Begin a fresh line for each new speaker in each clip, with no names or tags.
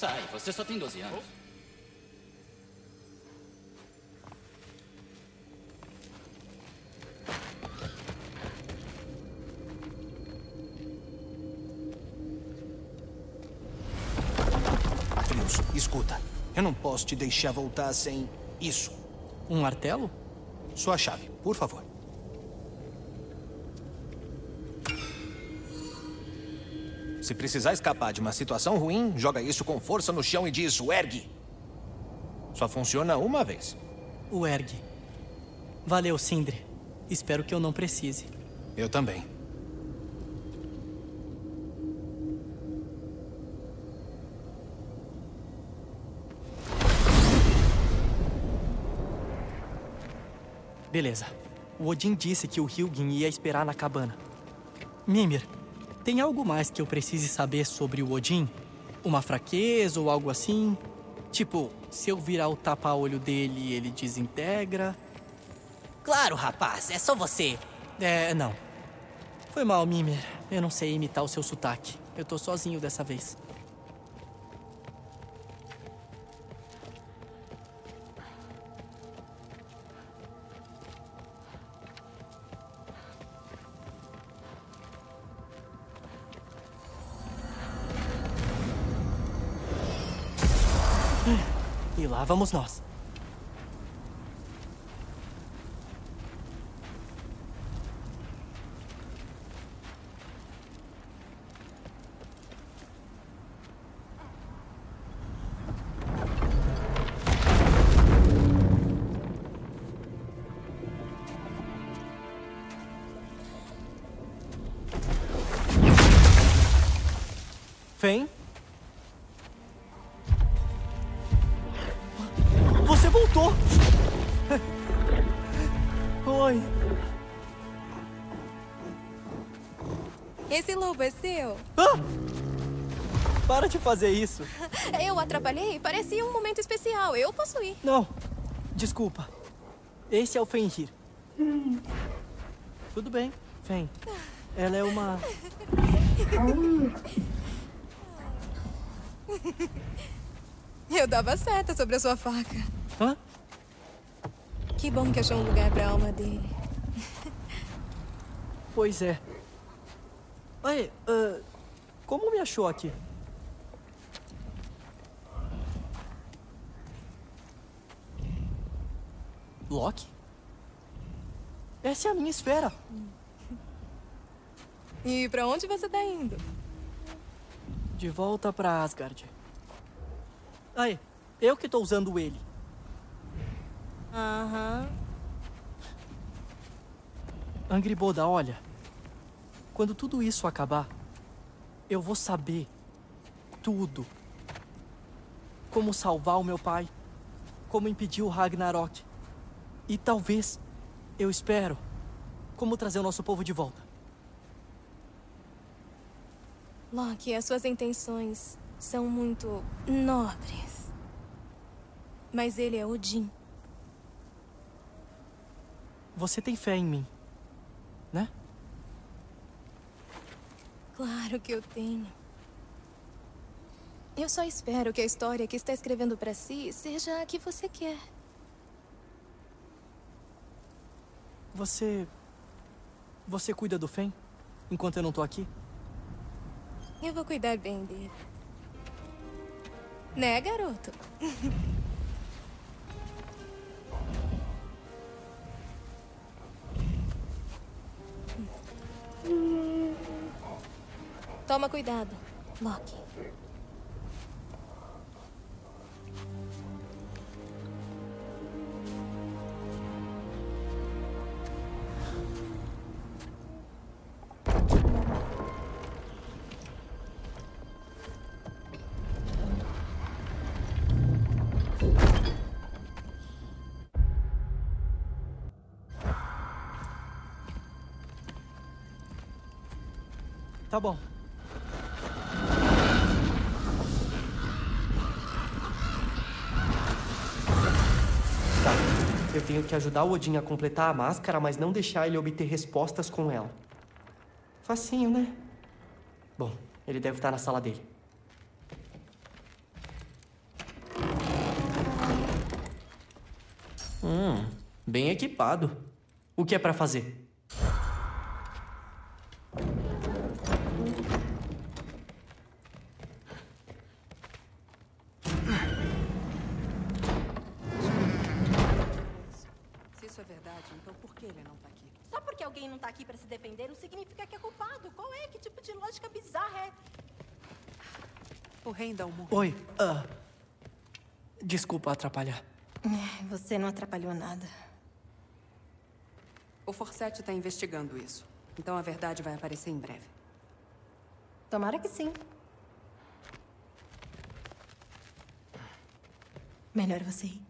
Sai, você só tem 12 anos.
Atreus, escuta. Eu não posso te deixar voltar sem isso.
Um martelo?
Sua chave, por favor. Se precisar escapar de uma situação ruim, joga isso com força no chão e diz: ergue. Só funciona uma vez.
O ergue. Valeu, Sindri. Espero que eu não precise.
Eu também.
Beleza. O Odin disse que o Hilgin ia esperar na cabana. Mimir, tem algo mais que eu precise saber sobre o Odin? Uma fraqueza ou algo assim? Tipo, se eu virar o tapa-olho dele, ele desintegra?
Claro, rapaz, é só você.
É, não. Foi mal, Mimir. Eu não sei imitar o seu sotaque. Eu tô sozinho dessa vez. Lá vamos nós.
Esse lobo é seu?
Ah! Para de fazer isso.
Eu atrapalhei? Parecia um momento especial. Eu posso ir.
Não. Desculpa. Esse é o Fenrir. Tudo bem, Fen. Ela é uma.
Eu dava certo sobre a sua faca.
Hã?
Que bom que achou um lugar pra alma dele.
Pois é. Aí, ah, como me achou aqui? Loki? Essa é a minha esfera.
E pra onde você tá indo?
De volta pra Asgard. Aí, eu que tô usando ele.
Aham.
Angriboda, olha. Quando tudo isso acabar, eu vou saber tudo. Como salvar o meu pai, como impedir o Ragnarok. E talvez, eu espero, como trazer o nosso povo de volta.
Loki, as suas intenções são muito nobres. Mas ele é Odin.
Você tem fé em mim, né?
Claro que eu tenho. Eu só espero que a história que está escrevendo pra si seja a que você quer.
Você. Você cuida do Fen? Enquanto eu não tô aqui?
Eu vou cuidar bem dele. Né, garoto? Toma cuidado, Loki.
Tá bom. tenho que ajudar o Odin a completar a máscara, mas não deixar ele obter respostas com ela. Facinho, né? Bom, ele deve estar na sala dele. Hum, bem equipado. O que é para fazer? Desculpa atrapalhar.
Você não atrapalhou nada.
O Forset tá investigando isso. Então a verdade vai aparecer em breve.
Tomara que sim. Melhor você ir.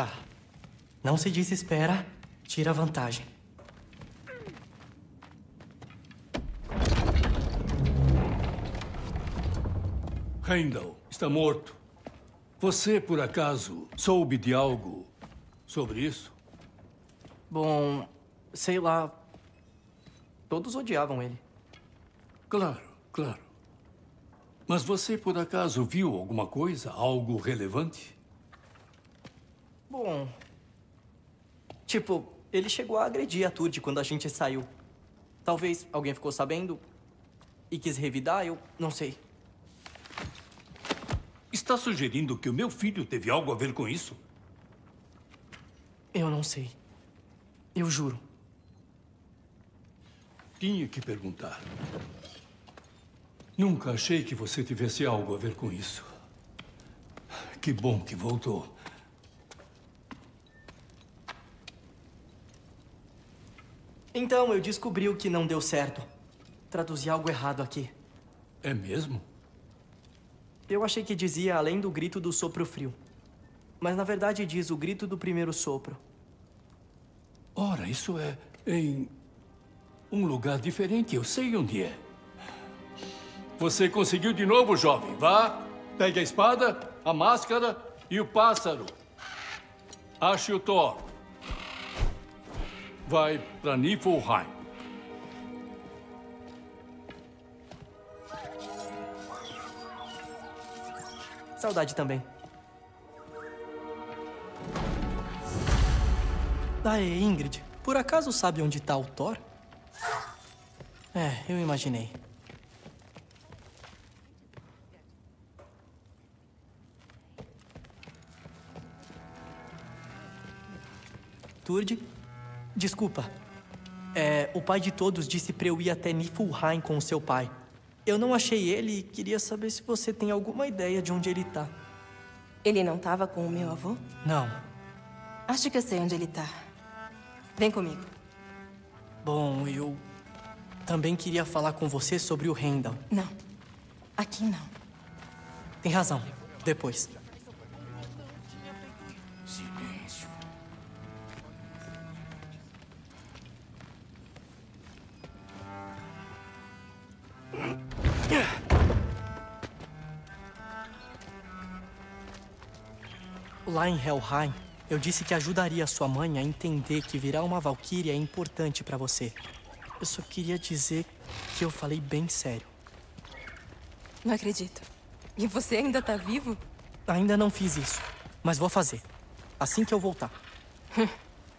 Tá. Não se desespera. Tira vantagem.
Randall está morto. Você, por acaso, soube de algo sobre isso?
Bom, sei lá. Todos odiavam ele.
Claro, claro. Mas você, por acaso, viu alguma coisa? Algo relevante?
Bom. Tipo, ele chegou a agredir a Tude quando a gente saiu. Talvez alguém ficou sabendo e quis revidar, eu não sei.
Está sugerindo que o meu filho teve algo a ver com isso?
Eu não sei. Eu juro.
Tinha que perguntar. Nunca achei que você tivesse algo a ver com isso. Que bom que voltou.
Então, eu descobri o que não deu certo. Traduzi algo errado aqui.
É mesmo?
Eu achei que dizia além do grito do sopro frio. Mas na verdade diz o grito do primeiro sopro.
Ora, isso é em um lugar diferente. Eu sei onde é. Você conseguiu de novo, jovem. Vá, pegue a espada, a máscara e o pássaro. Ache o Thor. Vai para Niflheim.
Saudade também. Aê, Ingrid, por acaso sabe onde tá o Thor? É, eu imaginei. Turd, desculpa. É, o pai de todos disse pra eu ir até Niflheim com o seu pai. Eu não achei ele e queria saber se você tem alguma ideia de onde ele tá.
Ele não tava com o meu avô?
Não.
Acho que eu sei onde ele tá. Vem comigo.
Bom, eu também queria falar com você sobre o Randall.
Não. Aqui não.
Tem razão. Depois. Lá em Helheim, eu disse que ajudaria sua mãe a entender que virar uma valquíria é importante pra você. Eu só queria dizer que eu falei bem sério.
Não acredito. E você ainda tá vivo?
Ainda não fiz isso, mas vou fazer. Assim que eu voltar.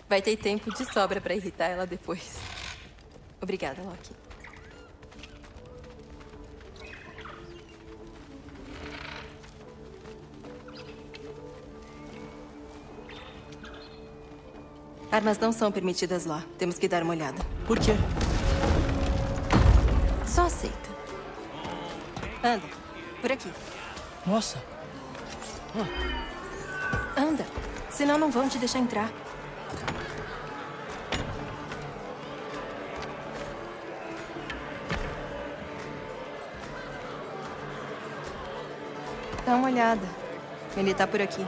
Vai ter tempo de sobra pra irritar ela depois. Obrigada, Loki. Armas não são permitidas lá. Temos que dar uma olhada.
Por quê?
Só aceita. Anda. Por aqui.
Nossa,
Anda. Senão não vão te deixar entrar. Dá uma olhada. Ele tá por aqui.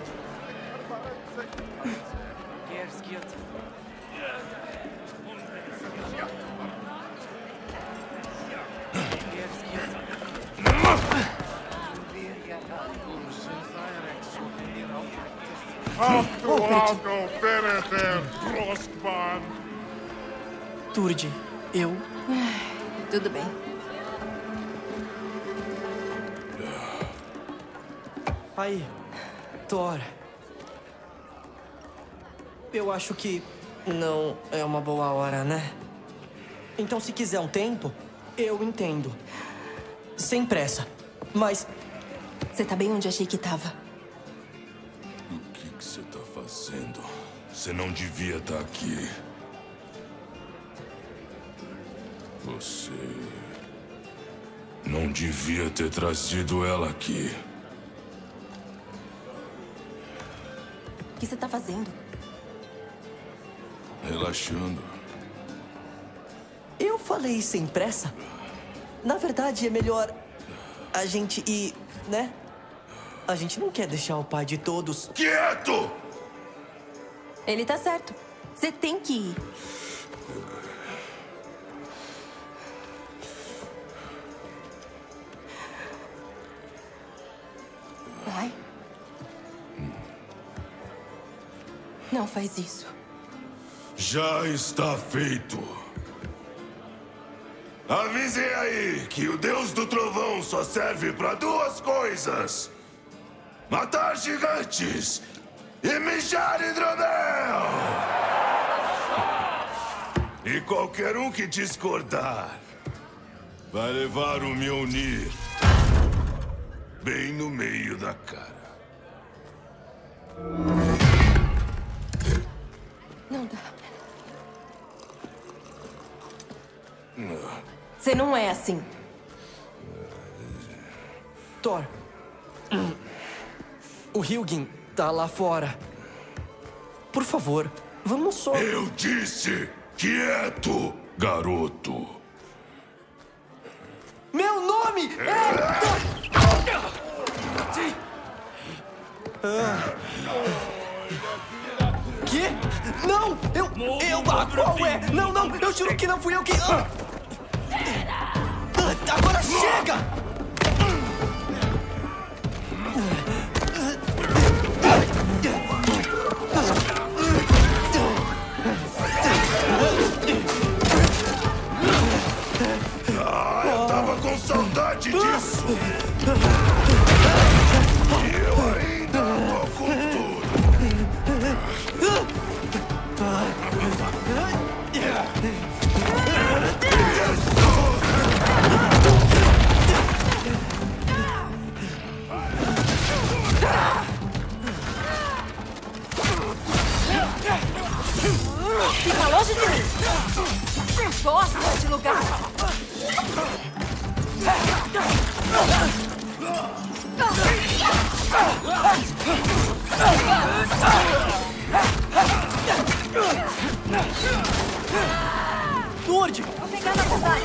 Eu acho que não é uma boa hora, né? Então, se quiser um tempo, eu entendo. Sem pressa. Mas
Você tá bem onde achei que tava.
O que que você tá fazendo? Você não devia estar aqui. Você. Não devia ter trazido ela aqui.
O que você tá fazendo?
Relaxando.
eu falei sem pressa. Na verdade, é melhor a gente ir, né? A gente não quer deixar o pai de todos.
Quieto!
Ele tá certo. Você tem que ir. Vai. Não faz isso.
Já está feito. Avisem aí que o Deus do Trovão só serve para duas coisas: matar gigantes e mijar hidromel. E qualquer um que discordar vai levar o Mjolnir bem no meio da cara.
Você não é assim.
Thor. O Hilgin tá lá fora. Por favor, vamos só.
Eu disse quieto, garoto.
Meu nome é. Ah. Quê? Não! Eu. Eu. Ah, qual é? Não, não! Eu juro que não fui eu que. Ah. Ah, Agora chega!
Ah, eu tava com saudade disso. E eu ainda tô com tudo.
Fica longe de mim! Gosta de lugar!
Turd!
Vou pegar na verdade!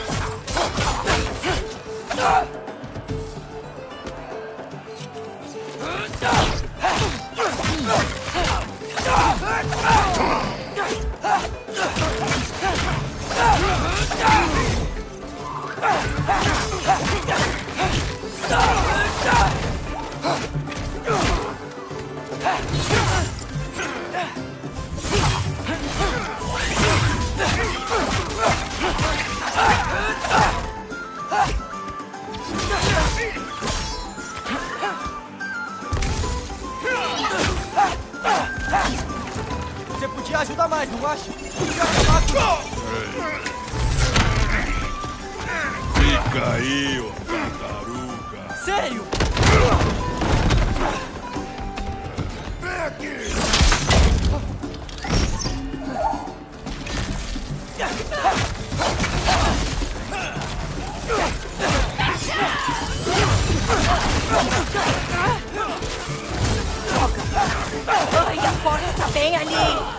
Você podia ajudar mais, não acha? Podia ajudar.
Fica ô tartaruga.
Sério!
Vem aqui!
Ai, a porta tá bem ali!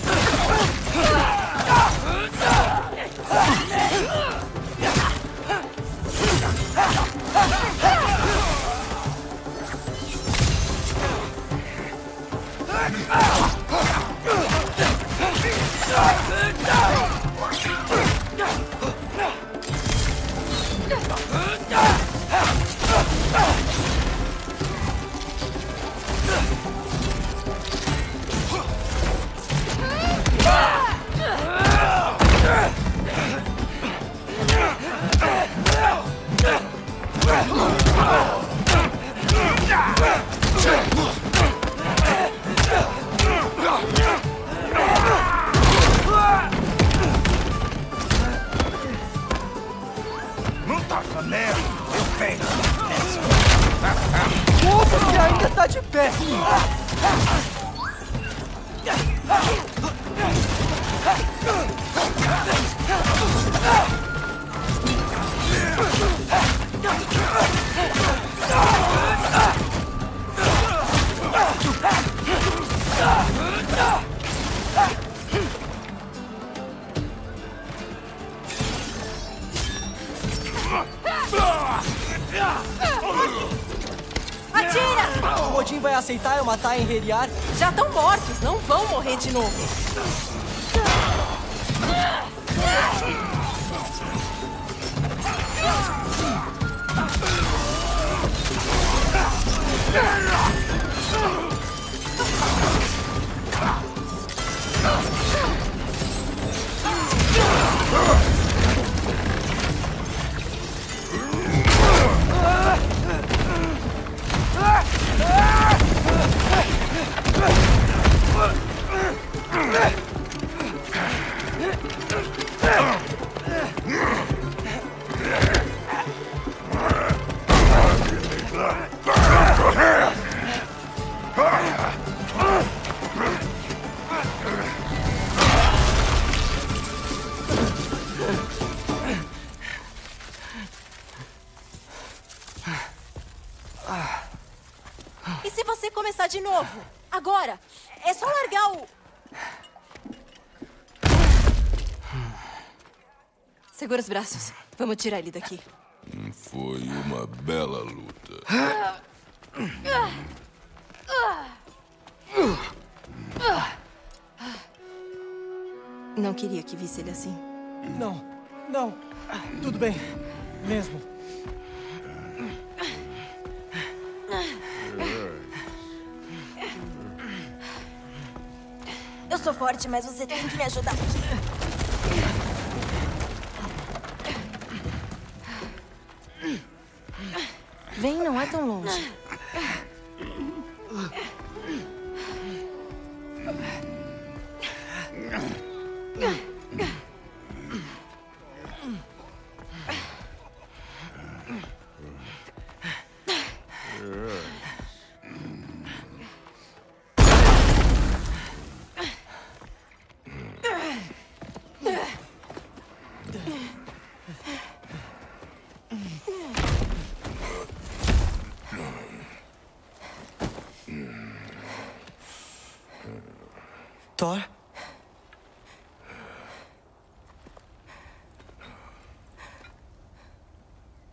Heriar?
Já estão mortos, não vão morrer de novo.
Vamos tirar ele daqui.
Foi uma bela luta.
Não queria que visse ele assim.
Não, não. Tudo bem. Mesmo.
Eu sou forte, mas você tem que me ajudar.
Vem, não é tão longe.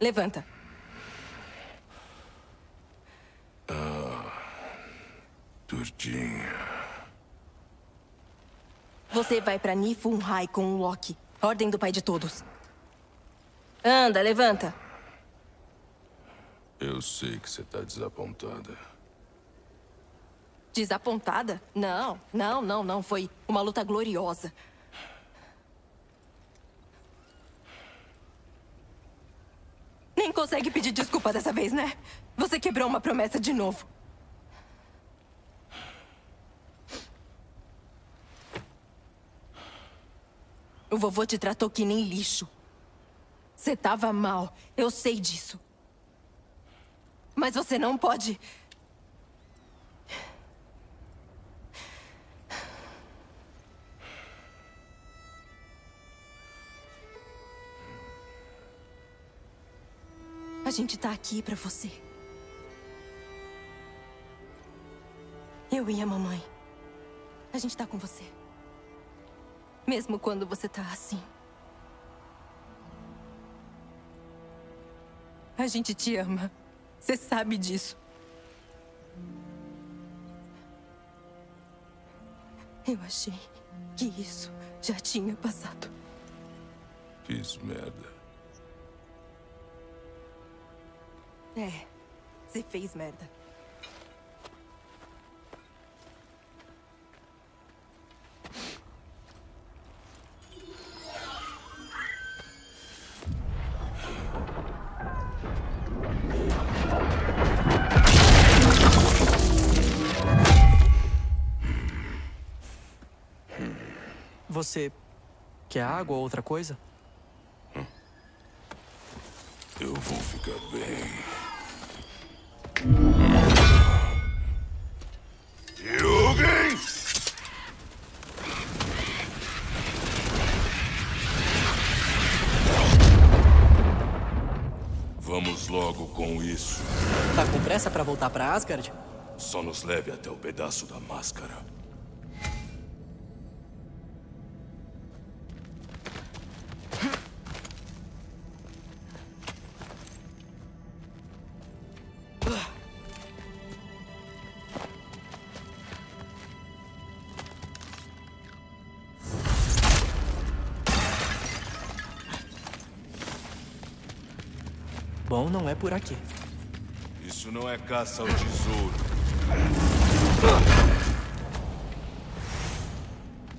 Levanta.
Turdinha.
Você vai pra Niflheim com o Loki. Ordem do pai de todos. Anda, levanta.
Eu sei que você tá desapontada.
Desapontada? Não, não, não, não. Foi uma luta gloriosa. Nem consegue pedir desculpa dessa vez, né? Você quebrou uma promessa de novo. O vovô te tratou que nem lixo. Você tava mal, eu sei disso. Mas você não pode. A gente tá aqui pra você. Eu e a mamãe. A gente tá com você. Mesmo quando você tá assim. A gente te ama. Você sabe disso. Eu achei que isso Já tinha passado.
Fiz merda.
É, você fez merda.
Você quer água ou outra coisa?
Eu vou ficar bem.
Pressa pra voltar pra Asgard?
Só nos leve até o pedaço da máscara.
Bom, não é por aqui.
Não é caça ao tesouro.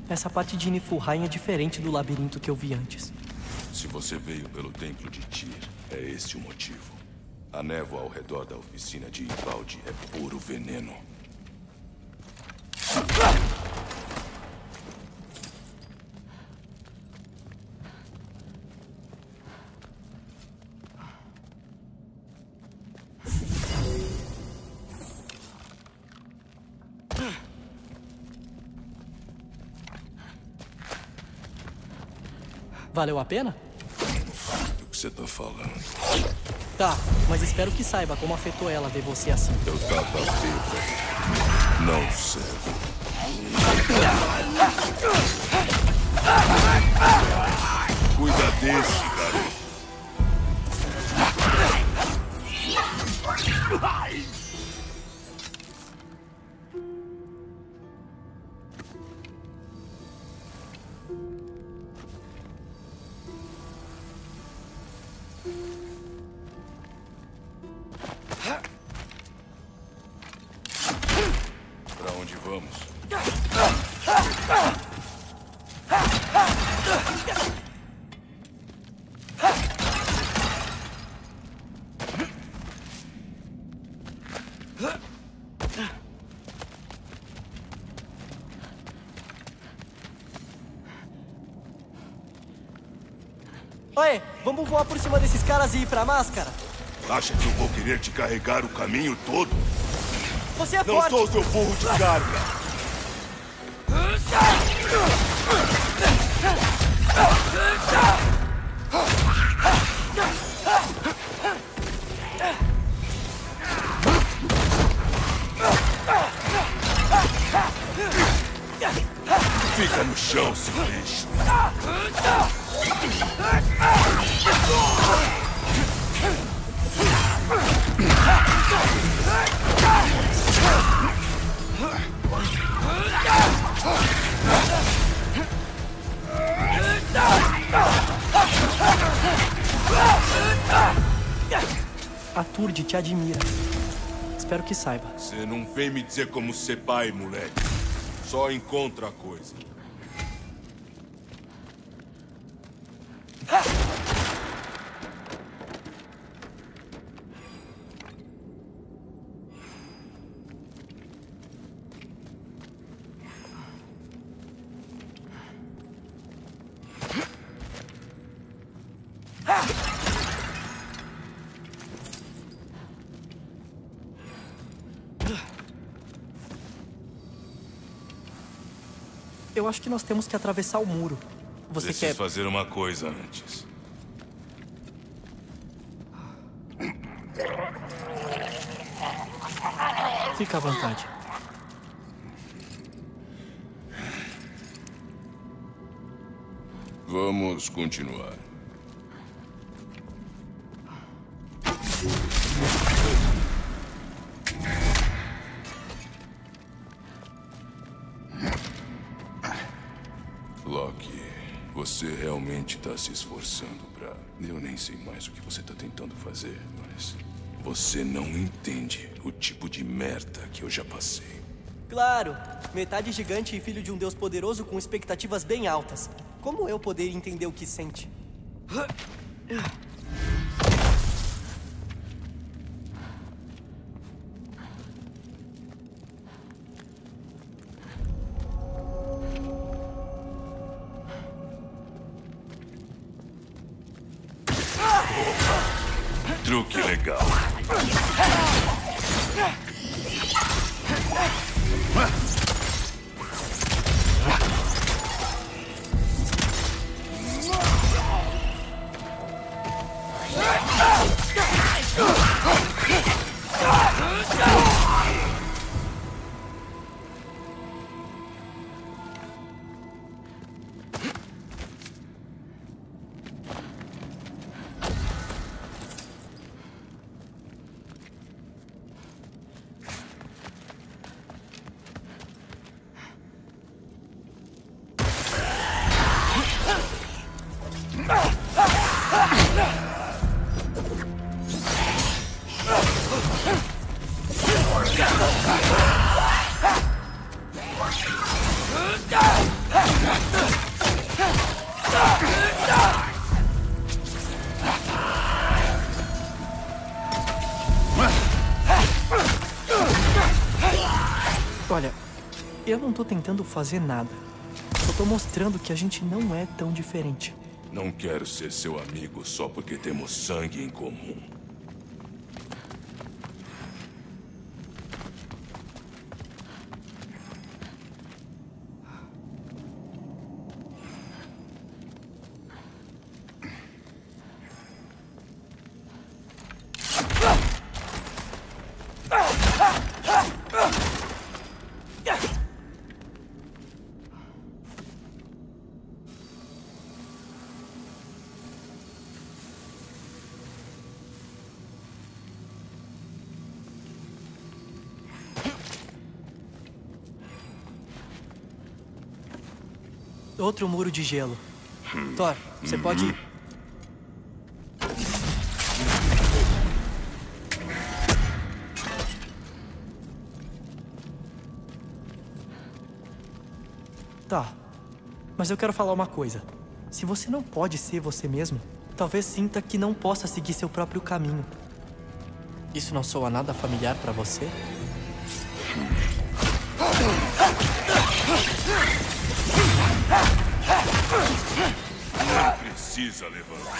Essa parte de Niflheim é diferente do labirinto que eu vi antes.
Se você veio pelo templo de Tyr, é este o motivo. A névoa ao redor da oficina de Ivaldi é puro veneno.
Valeu a pena?
O que você tá falando?
Tá, mas espero que saiba como afetou ela ver você assim.
Eu tava bêbado. Não cego.
Caras e ir pra máscara?
Acha que eu vou querer te carregar o caminho todo?
Você é
Não
forte!
sou seu burro de carga.
Que saiba.
Você não vem me dizer como ser pai, moleque. Só encontra a coisa.
Acho que nós temos que atravessar o muro. Você
Preciso
quer.
fazer uma coisa antes.
Fica à vontade.
Vamos continuar. Realmente está se esforçando pra. Eu nem sei mais o que você está tentando fazer, mas. Você não entende o tipo de merda que eu já passei.
Claro, metade gigante e filho de um deus poderoso com expectativas bem altas. Como eu poderia entender o que sente? Eu não tô tentando fazer nada. Só tô mostrando que a gente não é tão diferente.
Não quero ser seu amigo só porque temos sangue em comum.
Outro muro de gelo. Thor, você pode ir. Tá. Mas eu quero falar uma coisa. Se você não pode ser você mesmo, talvez sinta que não possa seguir seu próprio caminho. Isso não soa nada familiar pra você?
Não precisa levantar.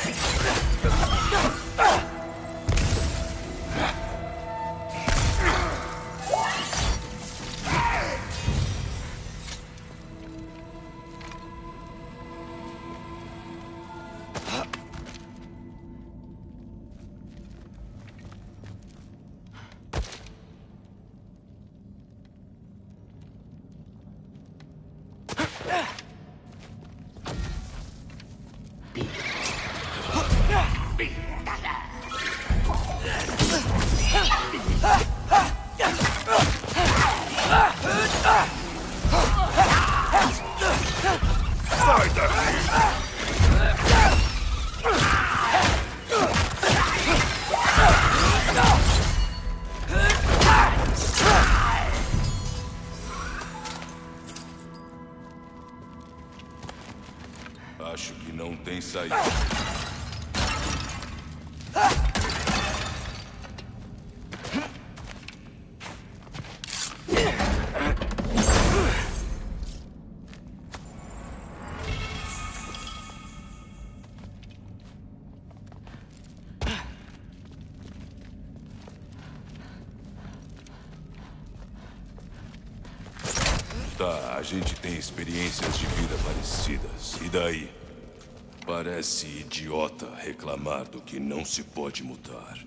A gente tem experiências de vida parecidas. E daí? Parece idiota reclamar do que não se pode mudar.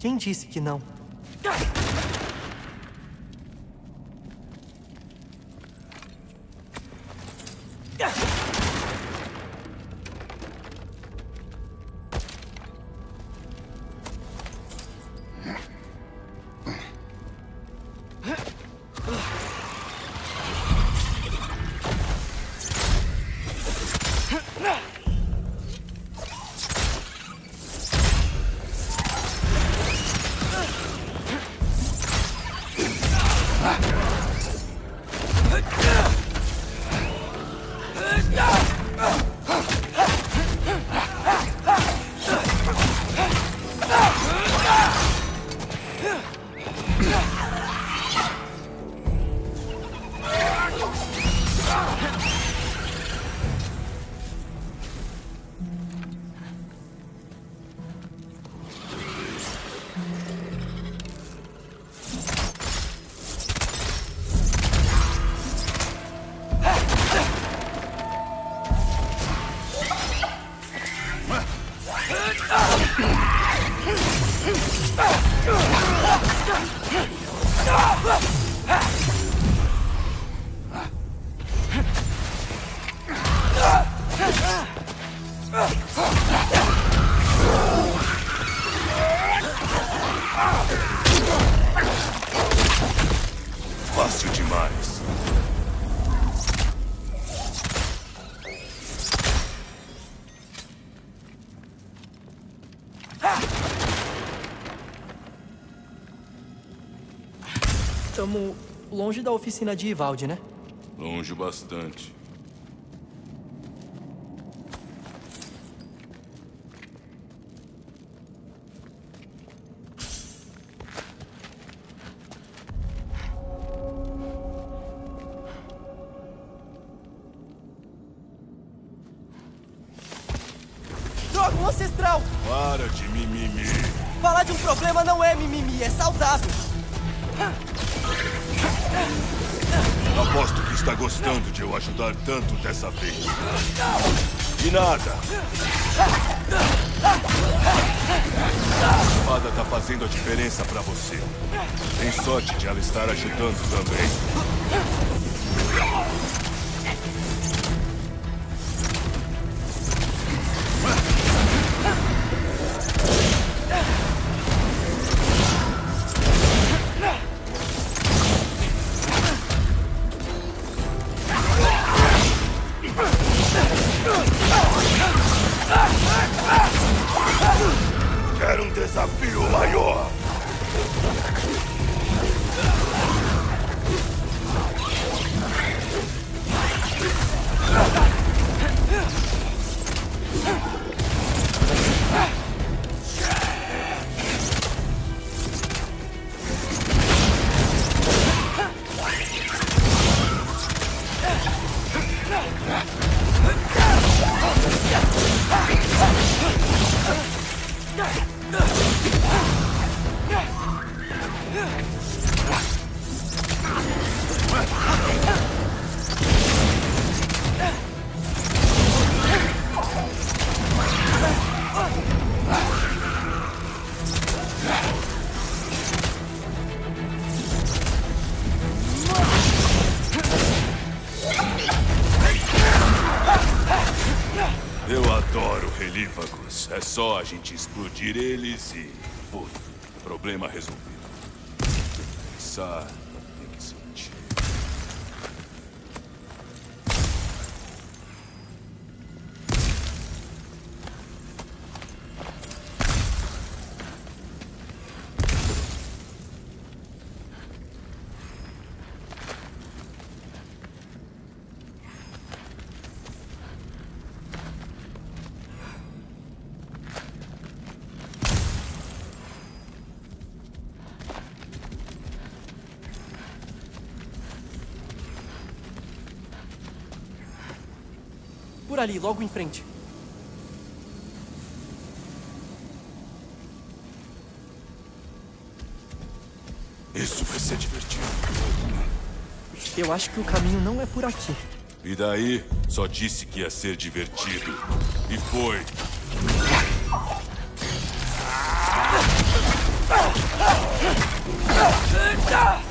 Quem disse que não? Longe da oficina de Ivaldi, né?
Longe bastante. Gostando de eu ajudar tanto dessa vez. De nada. A espada tá fazendo a diferença pra você. Tem sorte de ela estar ajudando também. Gente explodir eles e.
por ali, logo em frente.
Isso vai ser divertido.
Eu acho que o caminho não é por aqui.
E daí? Só disse que ia ser divertido. E foi.
Ah!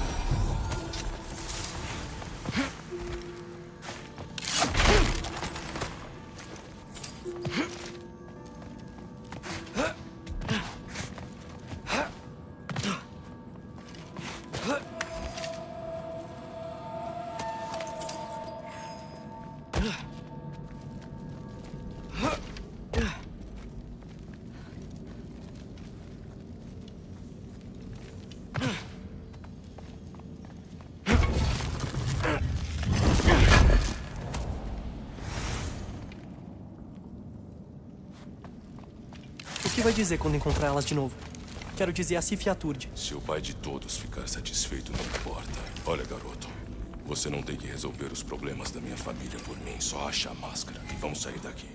Vai dizer quando encontrar elas de novo? Quero dizer a Sif e a Turd.
Se o pai de todos ficar satisfeito, não importa. Olha, garoto. Você não tem que resolver os problemas da minha família por mim. Só acha a máscara e vamos sair daqui.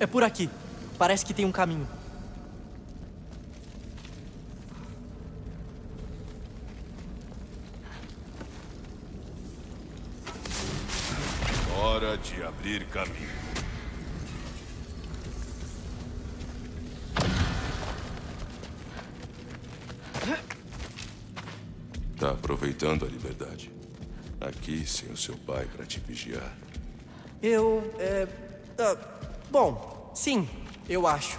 É por aqui. Parece que tem um caminho.
Hora de abrir caminho. Tá aproveitando a liberdade. Aqui, sem o seu pai para te vigiar.
Eu. É. ah, bom, sim, eu acho.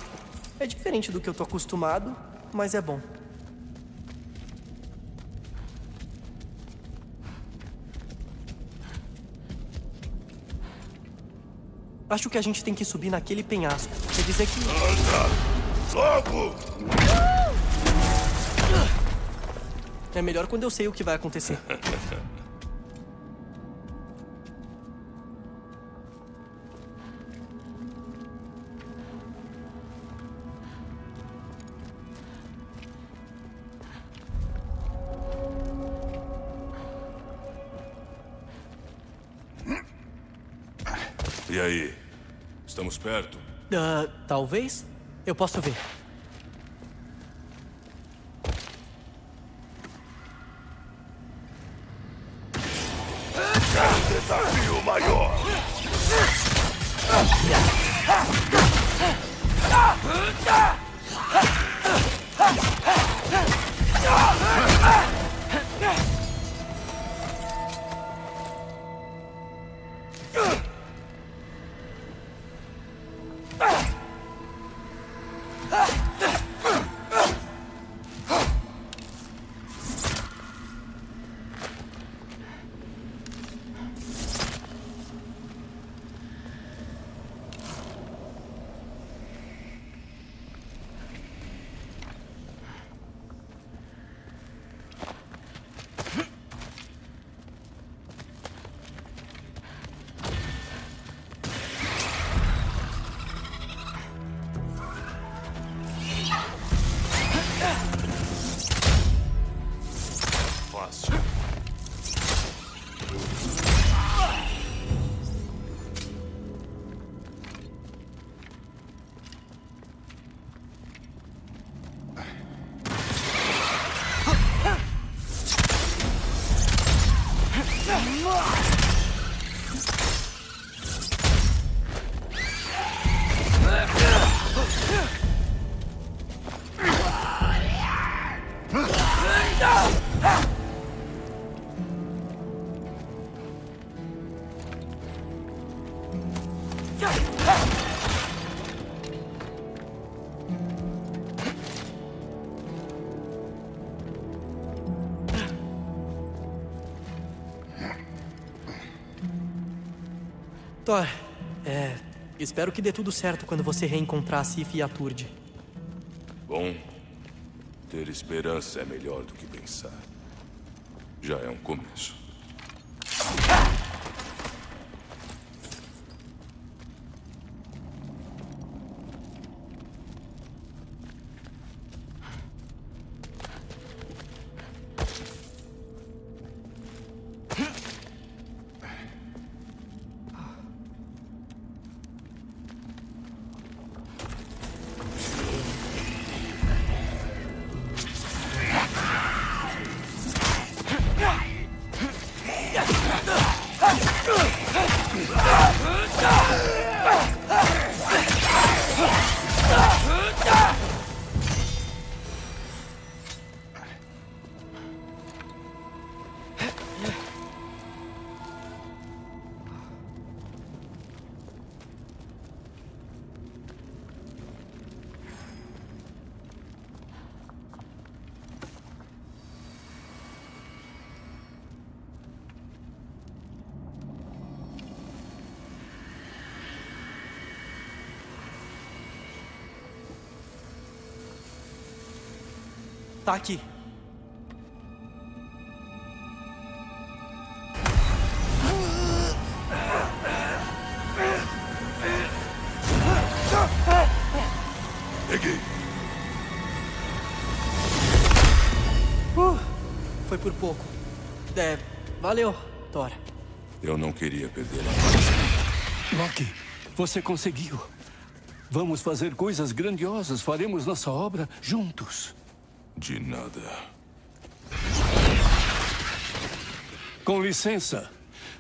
É diferente do que eu tô acostumado, mas é bom. Acho que a gente tem que subir naquele penhasco. Quer dizer que.
Anda! Logo!
É melhor quando eu sei o que vai acontecer. Ah, talvez? Eu posso ver. Thor, é. Espero que dê tudo certo quando você reencontrar Sif e a Turd.
Bom, ter esperança é melhor do que pensar. Já é um começo.
Tá aqui.
Peguei.
Uh, foi por pouco. É, valeu, Thor.
Eu não queria perder
Loki, você conseguiu. Vamos fazer coisas grandiosas. Faremos nossa obra juntos.
De nada.
Com licença.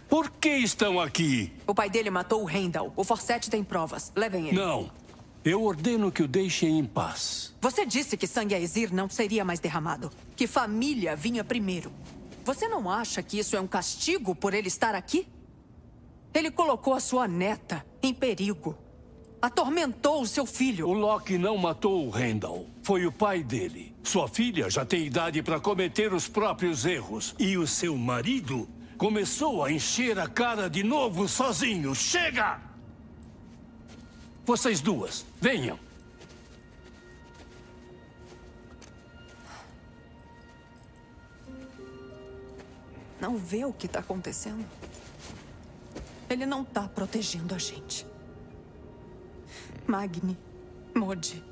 Por que estão aqui?
O pai dele matou o Rendal. O Forsett tem provas. Levem ele.
Não. Eu ordeno que o deixem em paz.
Você disse que sangue Aesir não seria mais derramado. Que família vinha primeiro. Você não acha que isso é um castigo por ele estar aqui? Ele colocou a sua neta em perigo. Atormentou o seu filho.
O Loki não matou o Randall. Foi o pai dele. Sua filha já tem idade para cometer os próprios erros. E o seu marido começou a encher a cara de novo sozinho. Chega! Vocês duas, venham.
Não vê o que está acontecendo? Ele não está protegendo a gente. Magni, Modi,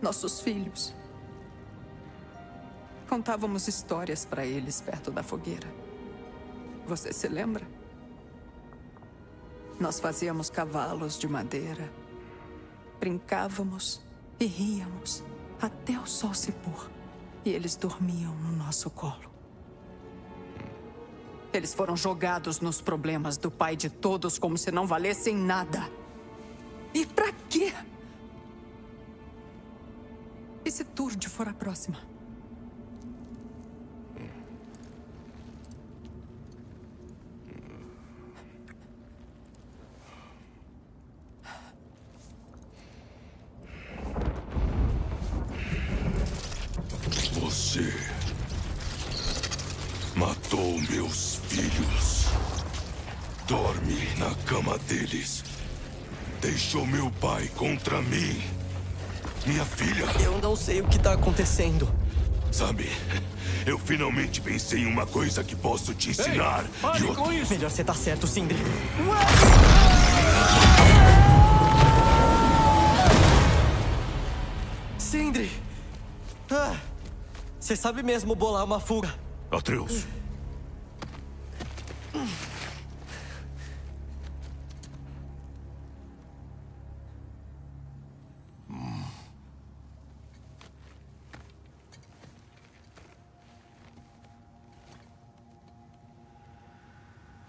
nossos filhos. Contávamos histórias para eles perto da fogueira. Você se lembra? Nós fazíamos cavalos de madeira, brincávamos e ríamos até o sol se pôr. E eles dormiam no nosso colo. Eles foram jogados nos problemas do pai de todos como se não valessem nada. E pra quê? E se Turde for a próxima?
Você matou meus filhos. Dorme na cama deles. Deixou meu pai contra mim. Minha filha.
Eu não sei o que tá acontecendo.
Sabe, eu finalmente pensei em uma coisa que posso te ensinar.
Ei, pare
e outra...
com isso!
Melhor você tá certo, Sindri. Sindri! Ah, você sabe mesmo bolar uma fuga.
Atreus.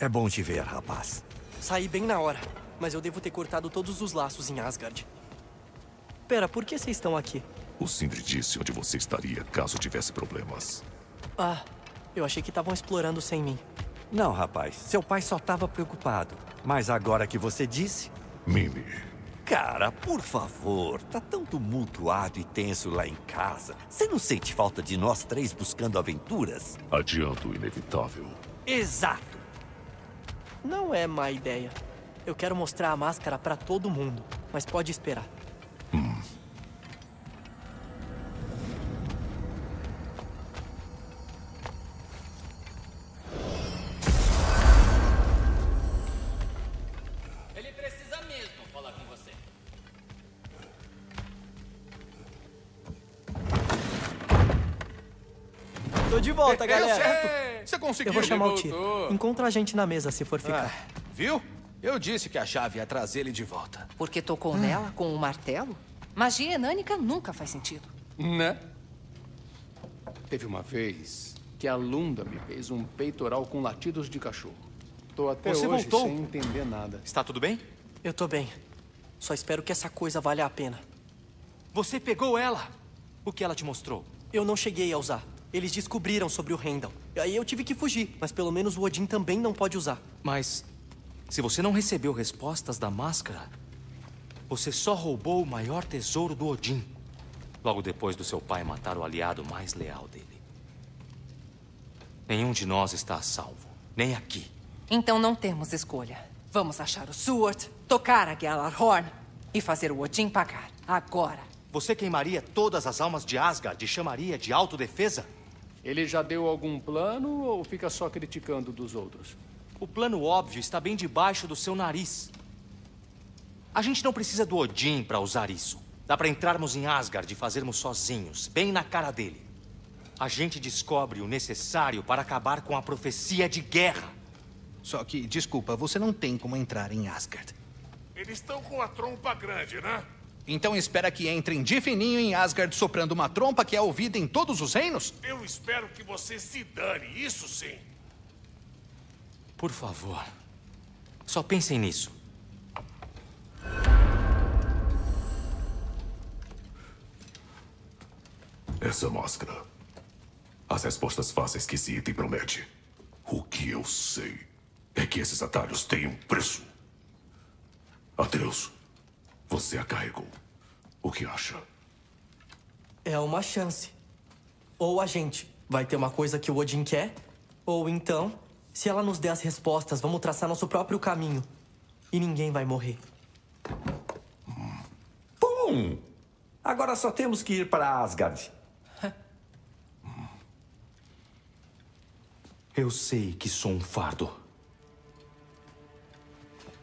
É bom te ver, rapaz.
Saí bem na hora, mas eu devo ter cortado todos os laços em Asgard. Pera, por que vocês estão aqui?
O Sindri disse onde você estaria caso tivesse problemas.
Ah, eu achei que estavam explorando sem mim.
Não, rapaz. Seu pai só estava preocupado. Mas agora que você disse...
Mimi.
Cara, por favor. Tá tão tumultuado e tenso lá em casa. Você não sente falta de nós três buscando aventuras?
Adianto o inevitável.
Exato.
Não é má ideia. Eu quero mostrar a máscara pra todo mundo, mas pode esperar.
Ele
conseguiu!
Eu vou chamar o tio. Encontra a gente na mesa se for ficar.
Ah, viu? Eu disse que a chave ia trazer ele de volta.
Porque tocou nela com o martelo? Magia enânica nunca faz sentido.
Né? Teve uma vez que a Lunda me fez um peitoral com latidos de cachorro. Tô até
Você
hoje
voltou?
sem entender nada.
Está tudo bem?
Eu tô bem. Só espero que essa coisa valha a pena.
Você pegou ela? O que ela te mostrou?
Eu não cheguei a usar. Eles descobriram sobre o Rendel. Aí eu tive que fugir, mas pelo menos o Odin também não pode usar.
Mas se você não recebeu respostas da máscara, você só roubou o maior tesouro do Odin. Logo depois do seu pai matar o aliado mais leal dele. Nenhum de nós está a salvo, nem aqui.
Então não temos escolha. Vamos achar o Sword, tocar a Gjallarhorn e fazer o Odin pagar. Agora.
Você queimaria todas as almas de Asgard e chamaria de autodefesa?
Ele já deu algum plano ou fica só criticando dos outros?
O plano óbvio está bem debaixo do seu nariz. A gente não precisa do Odin para usar isso. Dá para entrarmos em Asgard e fazermos sozinhos, bem na cara dele. A gente descobre o necessário para acabar com a profecia de guerra.
Só que, desculpa, você não tem como entrar em Asgard.
Eles estão com a trompa grande, né?
Então espera que entrem de fininho em Asgard soprando uma trompa que é ouvida em todos os reinos?
Eu espero que você se dane, isso sim.
Por favor, só pensem nisso.
Essa máscara. As respostas fáceis que esse item promete. O que eu sei é que esses atalhos têm um preço. Atreus, você a carregou. O que acha?
É uma chance. Ou a gente vai ter uma coisa que o Odin quer, ou então, se ela nos der as respostas, vamos traçar nosso próprio caminho. E ninguém vai morrer.
Bom! Agora só temos que ir para Asgard.
Eu sei que sou um fardo.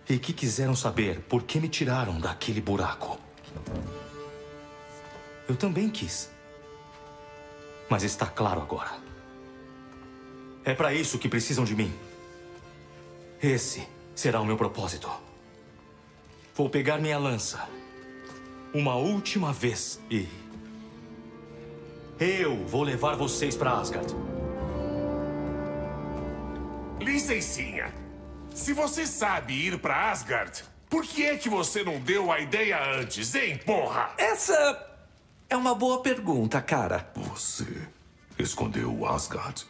E que quiseram saber por que me tiraram daquele buraco. Eu também quis. Mas está claro agora. É para isso que precisam de mim. Esse será o meu propósito. Vou pegar minha lança. Uma última vez e. Eu vou levar vocês para Asgard.
Licencinha. Se você sabe ir para Asgard, por que é que você não deu a ideia antes, hein, porra?
Essa é uma boa pergunta, cara.
Você escondeu Asgard?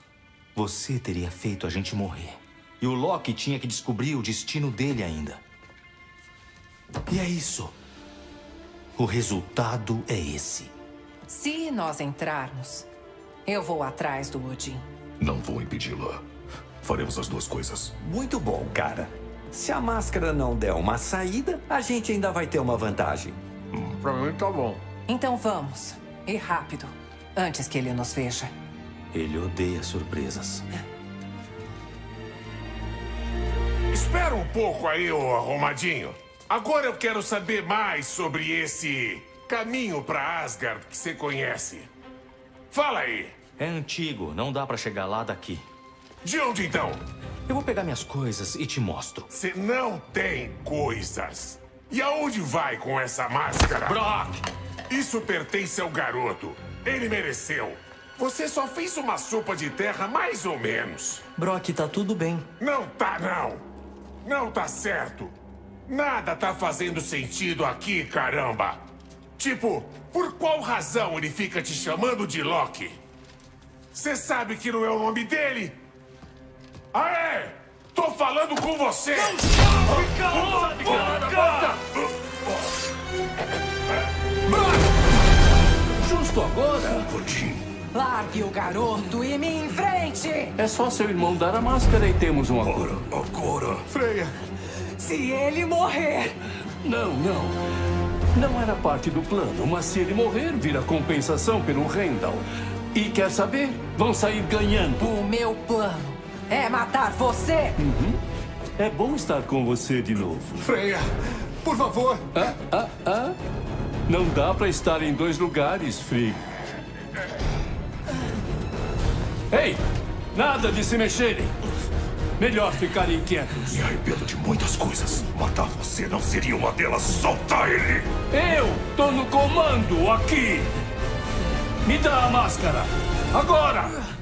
Você teria feito a gente morrer. E o Loki tinha que descobrir o destino dele ainda. E é isso. O resultado é esse.
Se nós entrarmos, eu vou atrás do Odin.
Não vou impedi-la. Faremos as duas coisas.
Muito bom, cara. Se a máscara não der uma saída, a gente ainda vai ter uma vantagem.
Hum, pra mim tá bom.
Então vamos. E rápido. Antes que ele nos veja.
Ele odeia surpresas.
Espera um pouco aí, ô arrumadinho. Agora eu quero saber mais sobre esse caminho para Asgard que você conhece. Fala aí.
É antigo, não dá para chegar lá daqui.
De onde então?
Eu vou pegar minhas coisas e te mostro.
Você não tem coisas. E aonde vai com essa máscara?
Brock!
Isso pertence ao garoto. Ele mereceu. Você só fez uma sopa de terra mais ou menos.
Brock, tá tudo bem.
Não tá, não. Não tá certo. Nada tá fazendo sentido aqui, caramba. Tipo, por qual razão ele fica te chamando de Loki? Você sabe que não é o nome dele? Aê! Tô falando com você!
Fica onde, cara? Justo agora?
Largue o garoto e me enfrente!
É só seu irmão dar a máscara e temos um acordo.
Agora,
Freia.
Se ele morrer...
Não, não. Não era parte do plano, mas se ele morrer, vira compensação pelo Rendal. E quer saber? Vão sair ganhando.
O meu plano é matar você!
Uhum. É bom estar com você de novo.
Freia, por favor.
Ah, ah, ah. Não dá pra estar em dois lugares, Frigg. Ei! Nada de se mexerem! Melhor ficarem quietos.
Me arrependo de muitas coisas. Matar você não seria uma delas. Solta ele!
Eu tô no comando aqui! Me dá a máscara! Agora!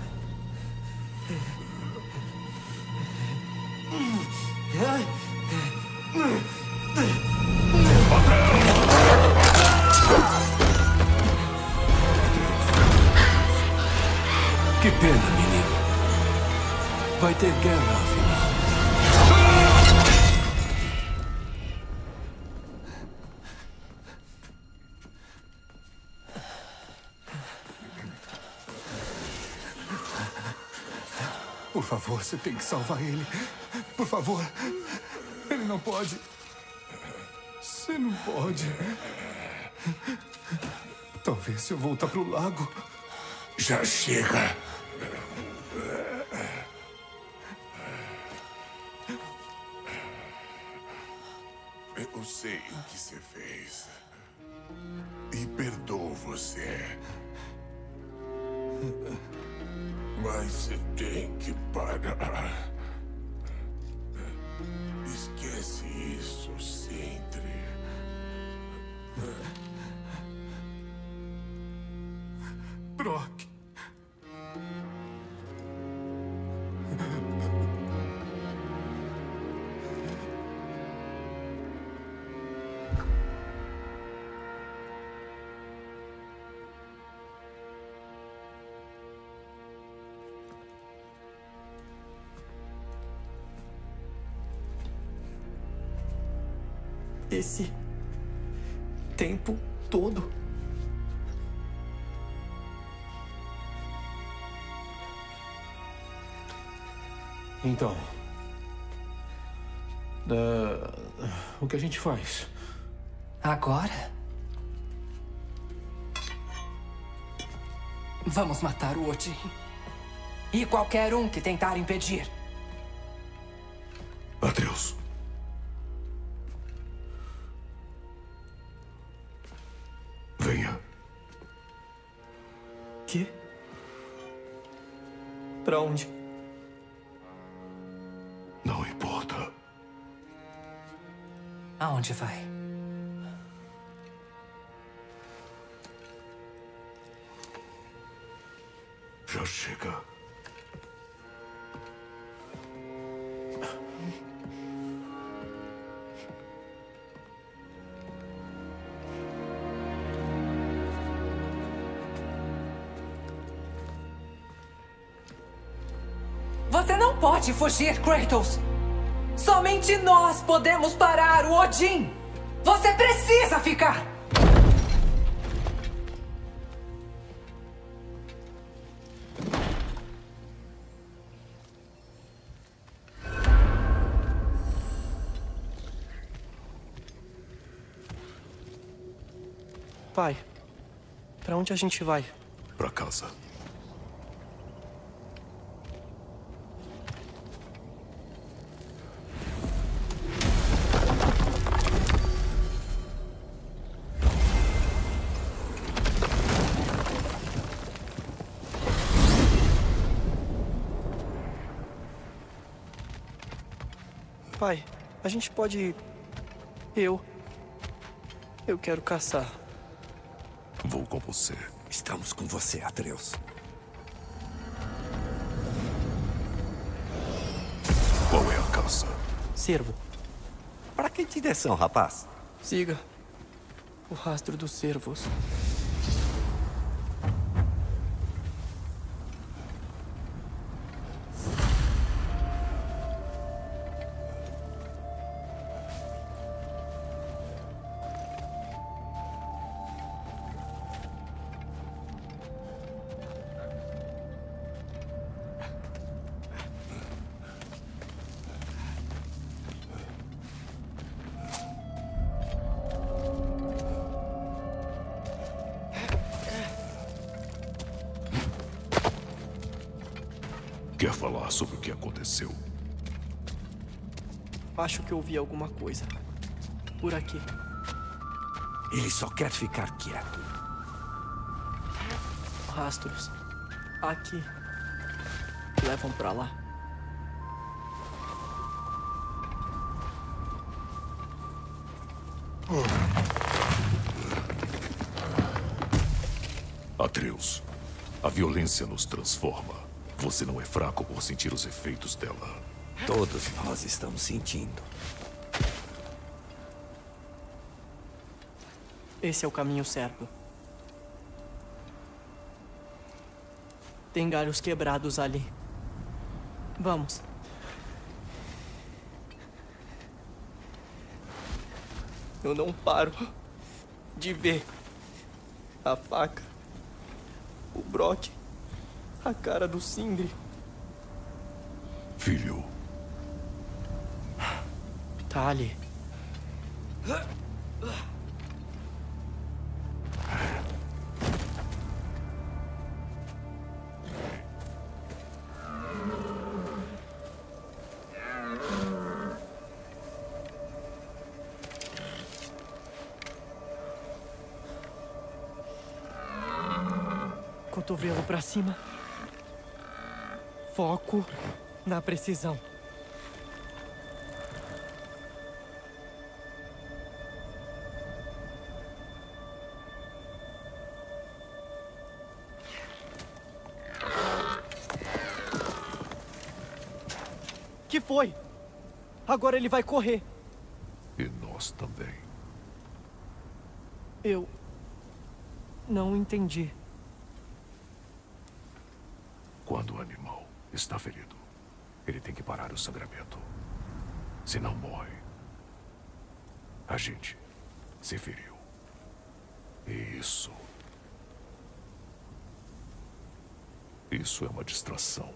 Que pena, menino. Vai ter guerra, afinal.
Favor, você tem que salvar ele. Por favor. Ele não pode. Você não pode.
Talvez se eu voltar pro lago. Já chega. Eu sei o que você fez. E perdoo você. Mas você tem que parar. Esquece isso, Sindri. Brock.
Esse tempo todo.
Então. da- o que a gente faz?
Agora? Vamos matar o Odin. E qualquer um que tentar impedir. Aonde vai?
Já chega.
Você não pode fugir, Kratos! Somente nós podemos parar o Odin! Você precisa ficar!
Pai, pra onde a gente vai?
Pra casa.
Gente pode. Eu. Eu quero caçar.
Vou com você.
Estamos com você, Atreus.
Qual é a caça?
Cervo.
Pra que direção, rapaz?
Siga. O rastro dos cervos.
Aconteceu?
Acho que ouvi alguma coisa. Por aqui.
Ele só quer ficar quieto.
Rastros. Aqui. Levam pra lá.
Atreus, a violência nos transforma. Você não é fraco por sentir os efeitos dela.
Todos nós estamos sentindo.
Esse é o caminho certo. Tem galhos quebrados ali. Vamos. Eu não paro de ver a faca, o Brock, a cara do Singri.
Filho.
Tali. Cotovelo pra cima. Foco na precisão. Que foi? Agora ele vai correr.
E nós também.
Eu. Não entendi.
Quando o animal está ferido, ele tem que parar o sangramento. Senão morre. A gente se feriu. Isso. Isso é uma distração.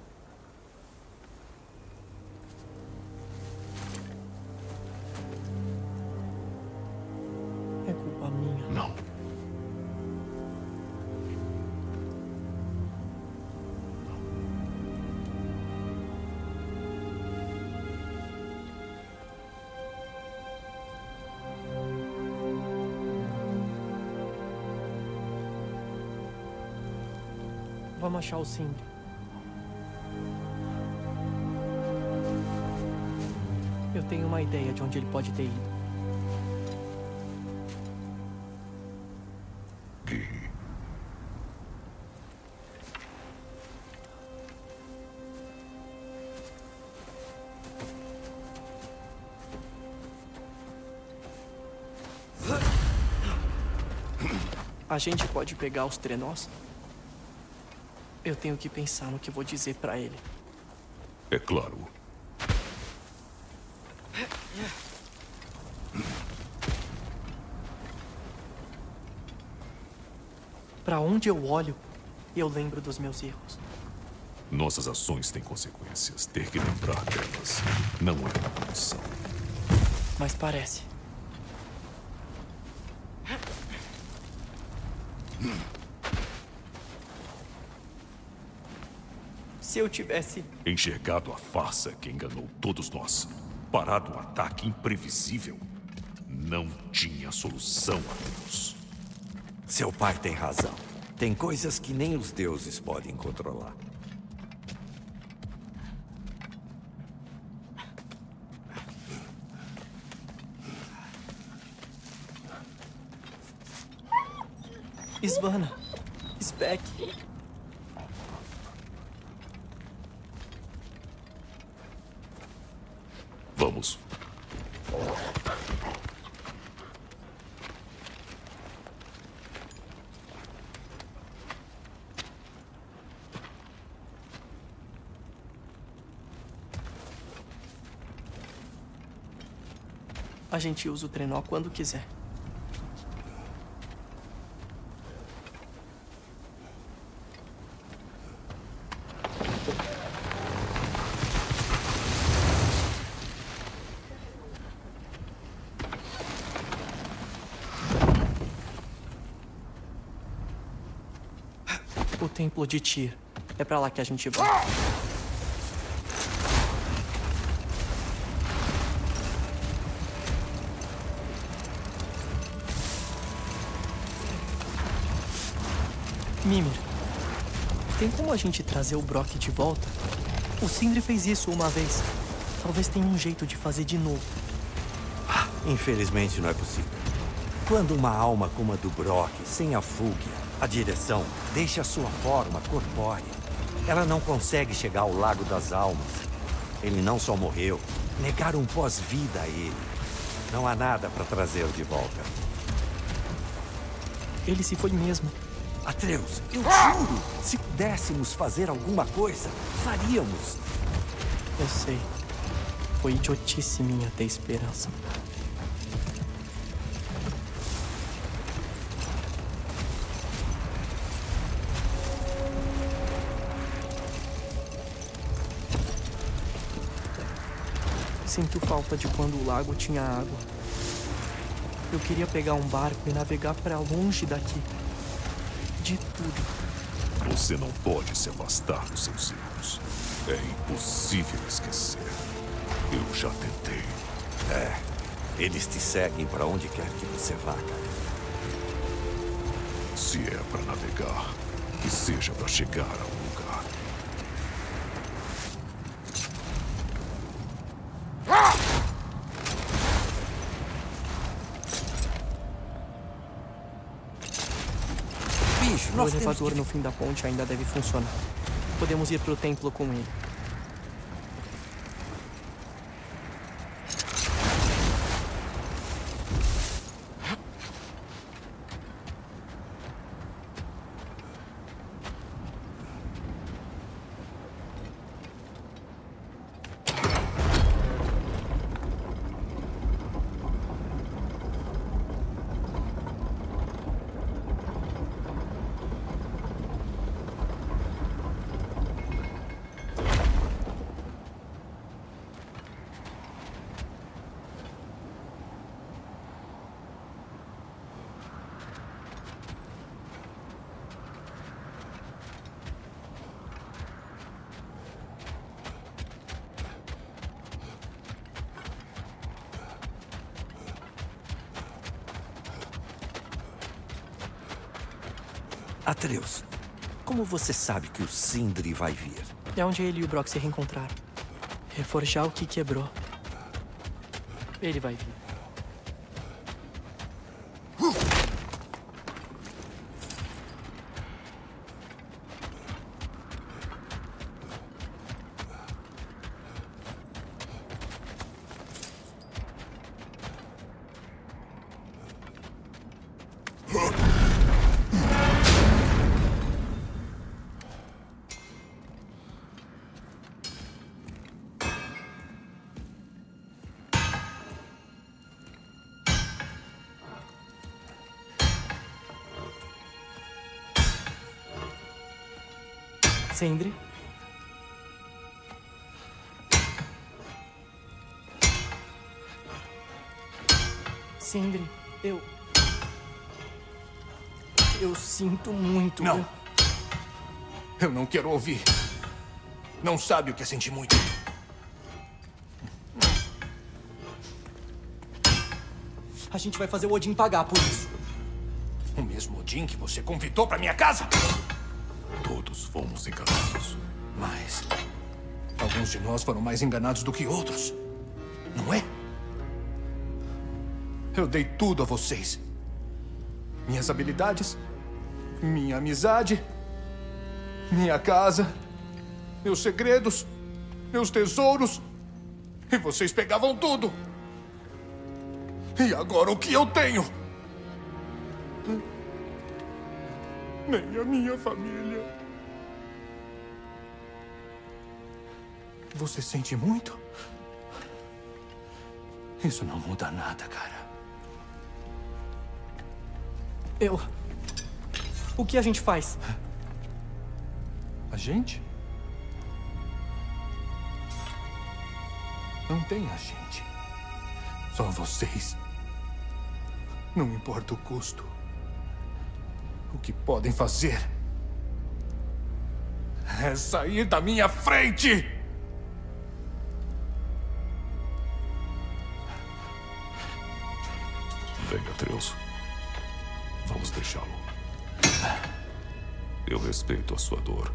Vamos achar o Sindri. Eu tenho uma ideia de onde ele pode ter ido. A gente pode pegar os trenós? Eu tenho que pensar no que vou dizer pra ele.
É claro.
Pra onde eu olho, eu lembro dos meus erros.
Nossas ações têm consequências. Ter que lembrar delas não é uma punição.
Mas parece. Se eu tivesse.
Enxergado a farsa que enganou todos nós, parado um ataque imprevisível, não tinha solução a Deus.
Seu pai tem razão. Tem coisas que nem os deuses podem controlar.
Svana. Speck.
Vamos.
A gente usa o trenó quando quiser. O templo de Tyr. É pra lá que a gente vai. Mimir, tem como a gente trazer o Brock de volta? O Sindri fez isso uma vez. Talvez tenha um jeito de fazer de novo.
Infelizmente não é possível. Quando uma alma como a do Brock, sem a fúgia, a direção, deixa a sua forma corpórea, ela não consegue chegar ao Lago das Almas. Ele não só morreu, negaram um pós-vida a ele. Não há nada para trazê-lo de volta.
Ele se foi mesmo.
Atreus, eu juro, se pudéssemos fazer alguma coisa, faríamos.
Eu sei. Foi idiotice minha ter esperança. Sinto falta de quando o lago tinha água. Eu queria pegar um barco e navegar para longe daqui. De tudo.
Você não pode se afastar dos seus erros. É impossível esquecer. Eu já tentei.
É. Eles te seguem para onde quer que você vá, cara.
Se é para navegar, que seja para chegar ao lugar.
O
Nós temos
elevador no fim da ponte ainda deve funcionar. Podemos ir pro templo com ele.
Atreus, como você sabe que o Sindri vai vir?
É onde ele e o Brock se reencontraram. Reforjar o que quebrou. Ele vai vir. Sindri? Sindri, eu. Eu sinto muito.
Não.
Eu-
Eu não quero ouvir. Não sabe o que é sentir muito.
A gente vai fazer o Odin pagar por isso.
O mesmo Odin que você convidou pra minha casa?
Todos fomos enganados.
Mas. Alguns de nós foram mais enganados do que outros. Não é? Eu dei tudo a vocês. Minhas habilidades, minha amizade, minha casa, meus segredos, meus tesouros. E vocês pegavam tudo. E agora o que eu tenho? Nem a minha família. Você sente muito? Isso não muda nada, cara.
Eu. O que a gente faz?
A gente? Não tem a gente. Só vocês. Não importa o custo. O que podem fazer é sair da minha frente!
Respeito a sua dor.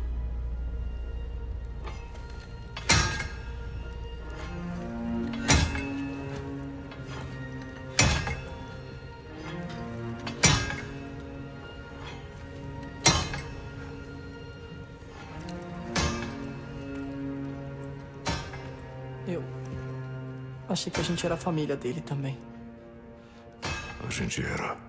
Eu. Achei que a gente era a família dele também.
A gente era.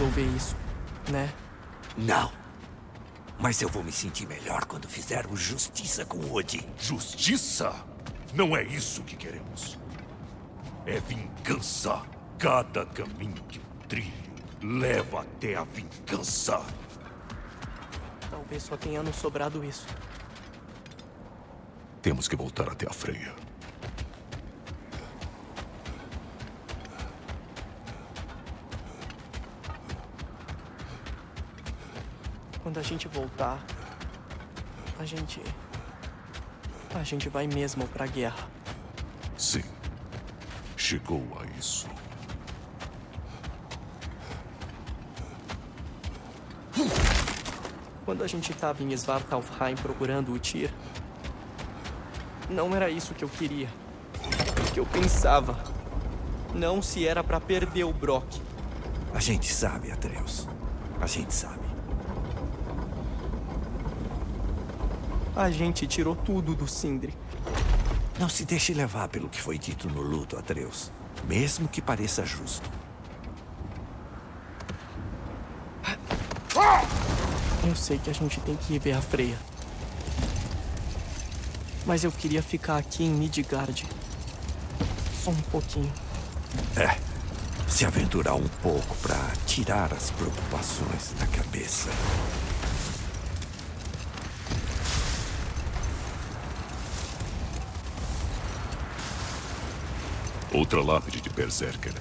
Resolver isso, né?
Não. Mas eu vou me sentir melhor quando fizermos justiça com o Odin.
Justiça? Não é isso que queremos. É vingança. Cada caminho que eu trilho leva até a vingança.
Talvez só tenha nos sobrado isso.
Temos que voltar até a freia.
Quando a gente voltar, a gente. A gente vai mesmo pra guerra.
Sim. Chegou a isso.
Quando a gente tava em Svartalfheim procurando o Tyr, não era isso que eu queria. O que eu pensava. Não se era pra perder o Brock.
A gente sabe, Atreus. A gente sabe.
A gente tirou tudo do Sindri.
Não se deixe levar pelo que foi dito no luto, Atreus. Mesmo que pareça justo.
Eu sei que a gente tem que ir ver a Freya. Mas eu queria ficar aqui em Midgard. Só um pouquinho.
É. Se aventurar um pouco pra tirar as preocupações da cabeça.
Outra lápide de Berserker.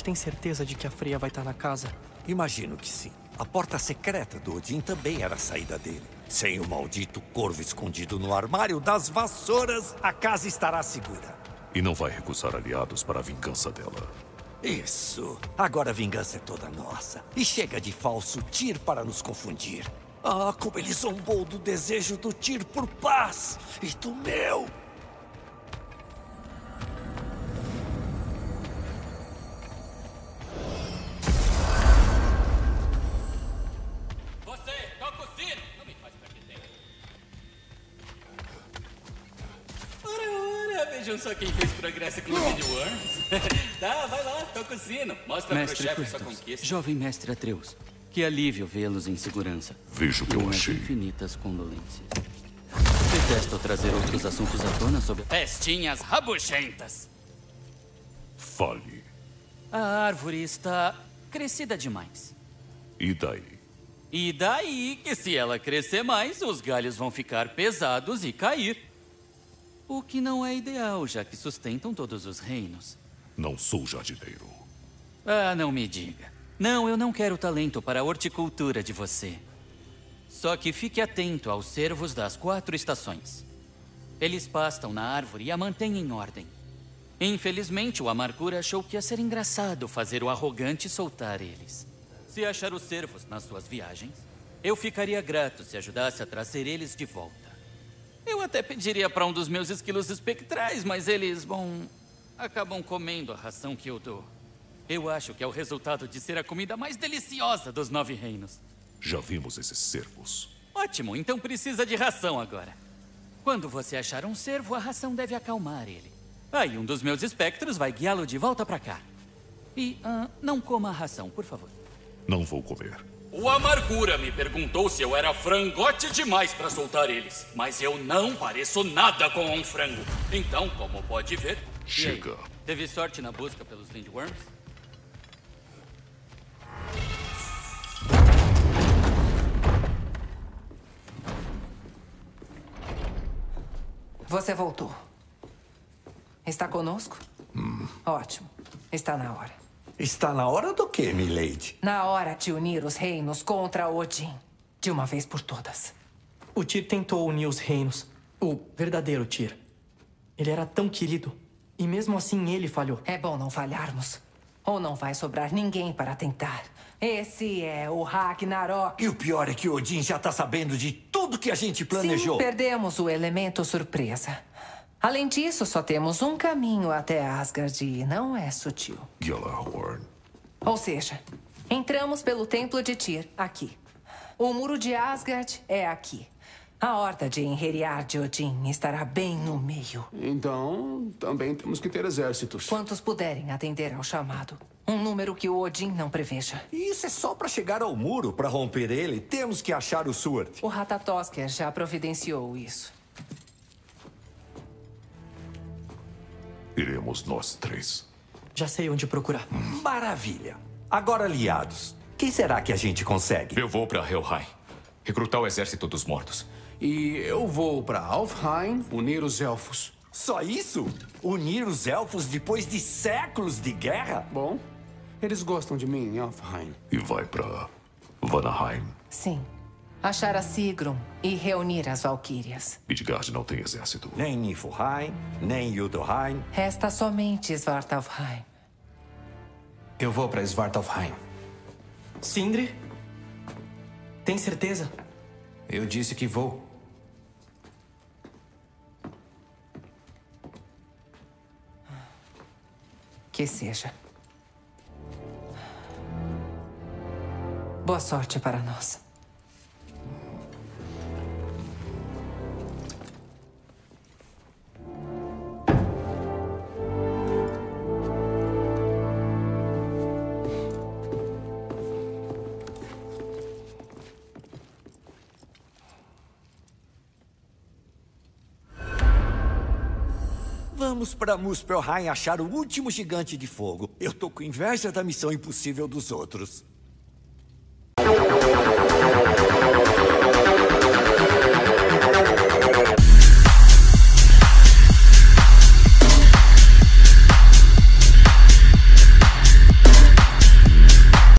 Gente tem certeza de que a Freya vai estar na casa?
Imagino que sim. A porta secreta do Odin também era a saída dele. Sem o maldito corvo escondido no armário das vassouras, a casa estará segura.
E não vai recusar aliados para a vingança dela.
Isso. Agora a vingança é toda nossa. E chega de falso Tyr para nos confundir. Ah, como ele zombou do desejo do Tyr por paz e do meu.
Com o Speed Worms. tá, vai lá, toca o sino. Mostra
Mestre
pro chefe sua conquista.
jovem mestre Atreus, que alívio vê-los em segurança.
Vejo o que eu achei.
infinitas condolências. Detesto trazer outros assuntos à tona sobre...
Pestinhas rabugentas.
Fale.
A árvore está crescida demais.
E daí?
E daí que se ela crescer mais, os galhos vão ficar pesados e cair. O que não é ideal, já que sustentam todos os reinos.
Não sou jardineiro.
Ah, não me diga. Não, eu não quero talento para a horticultura de você. Só que fique atento aos cervos das quatro estações. Eles pastam na árvore e a mantêm em ordem. Infelizmente, o Amargura achou que ia ser engraçado fazer o arrogante soltar eles. Se achar os cervos nas suas viagens, eu ficaria grato se ajudasse a trazer eles de volta. Eu até pediria para um dos meus esquilos espectrais, mas eles, bom, acabam comendo a ração que eu dou. Eu acho que é o resultado de ser a comida mais deliciosa dos nove reinos.
Já vimos esses cervos.
Ótimo, então precisa de ração agora. Quando você achar um cervo, a ração deve acalmar ele. Aí um dos meus espectros vai guiá-lo de volta para cá. E ah, não coma a ração, por favor.
Não vou comer.
O Amargura me perguntou se eu era frangote demais para soltar eles. Mas eu não pareço nada com um frango. Então, como pode ver...
Chega.
Teve sorte na busca pelos Lindworms?
Você voltou. Está conosco? Ótimo. Está na hora.
Está na hora do quê, milady?
Na hora de unir os reinos contra Odin. De uma vez por todas.
O Tyr tentou unir os reinos. O verdadeiro Tyr. Ele era tão querido. E mesmo assim ele falhou.
É bom não falharmos. Ou não vai sobrar ninguém para tentar.
Esse é o Ragnarok.
E o pior é que Odin já tá sabendo de tudo que a gente planejou.
Sim, perdemos o elemento surpresa. Além disso, só temos um caminho até Asgard e não é sutil.
Gjallarhorn.
Ou seja, entramos pelo Templo de Tyr, aqui. O Muro de Asgard é aqui. A horda de Enheriar de Odin estará bem no meio.
Então, também temos que ter exércitos.
Quantos puderem atender ao chamado. Um número que o Odin não preveja.
Isso é só para chegar ao muro. Para romper ele, temos que achar o Sword.
O Ratatosker já providenciou isso.
Iremos nós três.
Já sei onde procurar.
Maravilha. Agora, aliados. Quem será que a gente consegue?
Eu vou para Helheim. Recrutar o exército dos mortos.
E eu vou para Alfheim unir os elfos.
Só isso? Unir os elfos depois de séculos de guerra?
Bom, eles gostam de mim em Alfheim.
E vai para Vanaheim.
Sim. Achar a Sigrun e reunir as Valquírias.
Midgard não tem exército.
Nem Niflheim, nem Yudoheim.
Resta somente Svartalfheim.
Eu vou para Svartalfheim.
Sindri? Tem certeza?
Eu disse que vou.
Que seja. Boa sorte para nós.
Vamos para Muspelheim achar o último gigante de fogo. Eu tô com inveja da missão impossível dos outros.